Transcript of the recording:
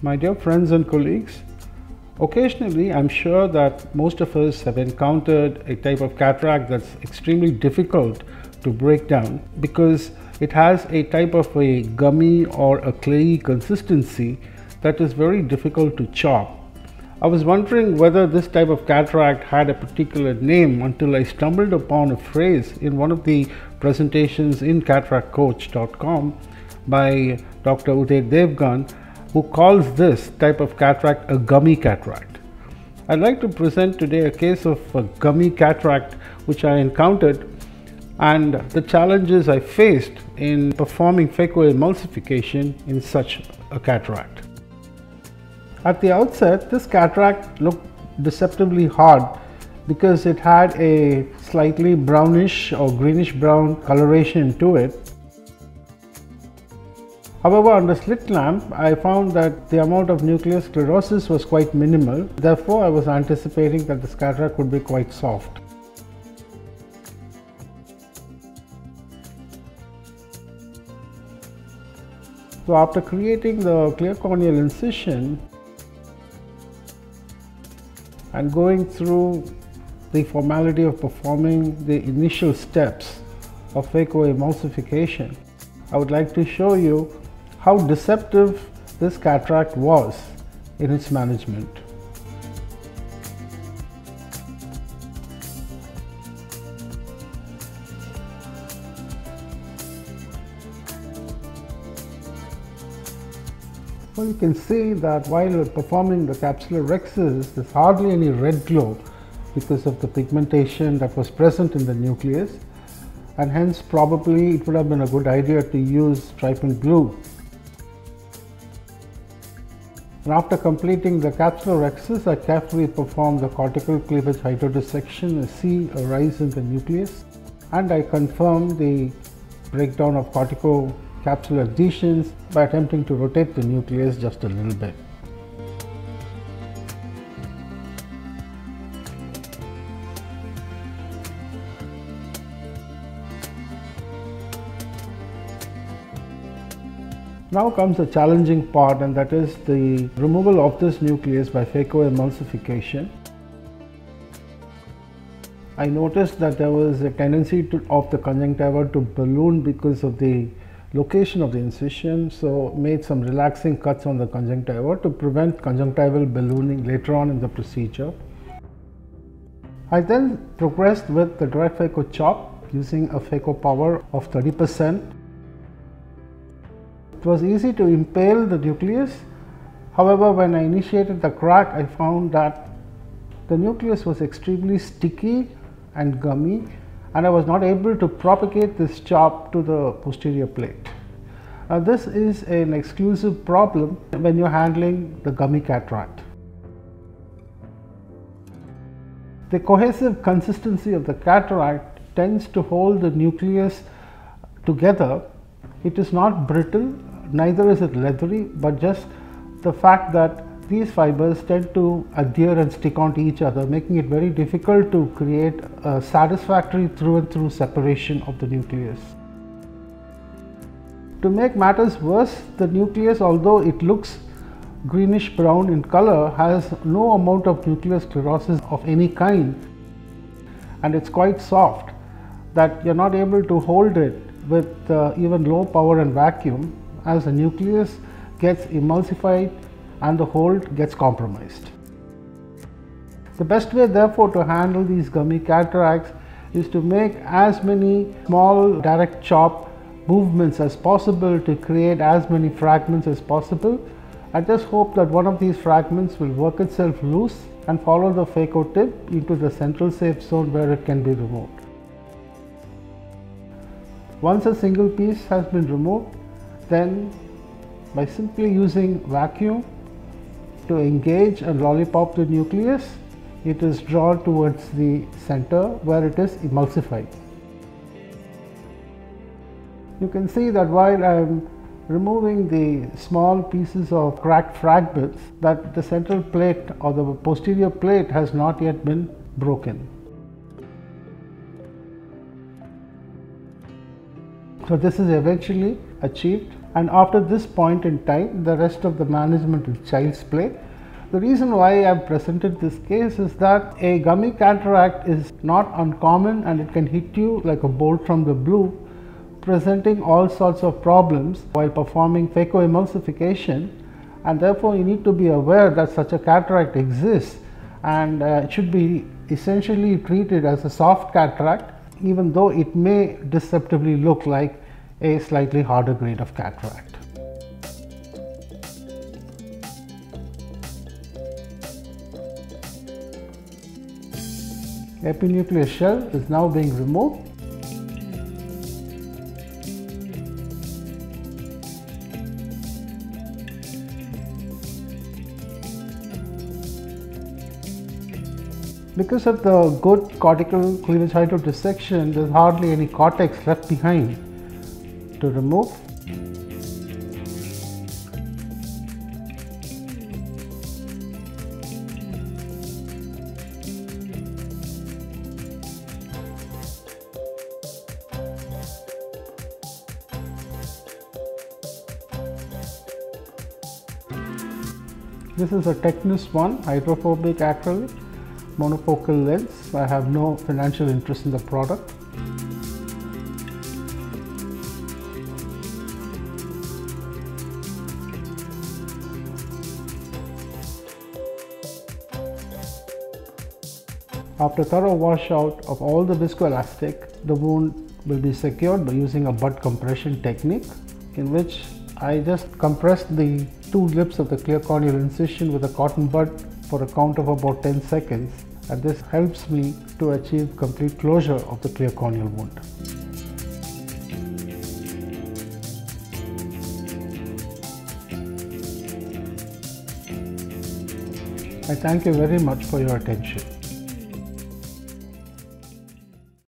My dear friends and colleagues, occasionally I'm sure that most of us have encountered a type of cataract that's extremely difficult to break down because it has a type of a gummy or a clayey consistency that is very difficult to chop. I was wondering whether this type of cataract had a particular name until I stumbled upon a phrase in one of the presentations in cataractcoach.com by Dr. Uday Devgan who calls this type of cataract a gummy cataract. I'd like to present today a case of a gummy cataract which I encountered and the challenges I faced in performing phacoemulsification in such a cataract. At the outset, this cataract looked deceptively hard because it had a slightly brownish or greenish brown coloration to it However, on the slit lamp, I found that the amount of nuclear sclerosis was quite minimal. Therefore, I was anticipating that the cataract could be quite soft. So after creating the clear corneal incision and going through the formality of performing the initial steps of phacoemulsification, I would like to show you how deceptive this cataract was in its management. Well, you can see that while performing the capsular rhexis, there's hardly any red glow because of the pigmentation that was present in the nucleus and hence probably it would have been a good idea to use trypan blue and after completing the capsular rhexis, I carefully perform the cortical cleavage hydrodissection, I see a rise in the nucleus, and I confirm the breakdown of cortico-capsular adhesions by attempting to rotate the nucleus just a little bit. Now comes the challenging part and that is the removal of this nucleus by phacoemulsification. I noticed that there was a tendency to, of the conjunctiva to balloon because of the location of the incision so made some relaxing cuts on the conjunctiva to prevent conjunctival ballooning later on in the procedure. I then progressed with the direct phaco chop using a phaco power of 30 percent it was easy to impale the nucleus. However, when I initiated the crack, I found that the nucleus was extremely sticky and gummy and I was not able to propagate this chop to the posterior plate. Now, this is an exclusive problem when you're handling the gummy cataract. The cohesive consistency of the cataract tends to hold the nucleus together. It is not brittle neither is it leathery but just the fact that these fibers tend to adhere and stick onto each other making it very difficult to create a satisfactory through and through separation of the nucleus. To make matters worse, the nucleus although it looks greenish brown in color has no amount of nuclear sclerosis of any kind and it's quite soft that you're not able to hold it with uh, even low power and vacuum as the nucleus gets emulsified and the hold gets compromised. The best way therefore to handle these gummy cataracts is to make as many small direct chop movements as possible to create as many fragments as possible. I just hope that one of these fragments will work itself loose and follow the phaco tip into the central safe zone where it can be removed. Once a single piece has been removed, then by simply using vacuum to engage and lollipop the nucleus, it is drawn towards the center where it is emulsified. You can see that while I am removing the small pieces of cracked fragments that the central plate or the posterior plate has not yet been broken. So this is eventually achieved. And after this point in time the rest of the management is child's play. The reason why I have presented this case is that a gummy cataract is not uncommon and it can hit you like a bolt from the blue presenting all sorts of problems while performing phacoemulsification. And therefore you need to be aware that such a cataract exists. And uh, it should be essentially treated as a soft cataract even though it may deceptively look like a slightly harder grade of cataract. Epinuclear shell is now being removed Because of the good cortical cleavage dissection, there is hardly any cortex left behind to remove. This is a Tecnis 1 hydrophobic acrylic monofocal lens. I have no financial interest in the product. After thorough washout of all the viscoelastic, the wound will be secured by using a butt compression technique in which I just compress the two lips of the clear corneal incision with a cotton bud for a count of about 10 seconds and this helps me to achieve complete closure of the clear corneal wound. I thank you very much for your attention.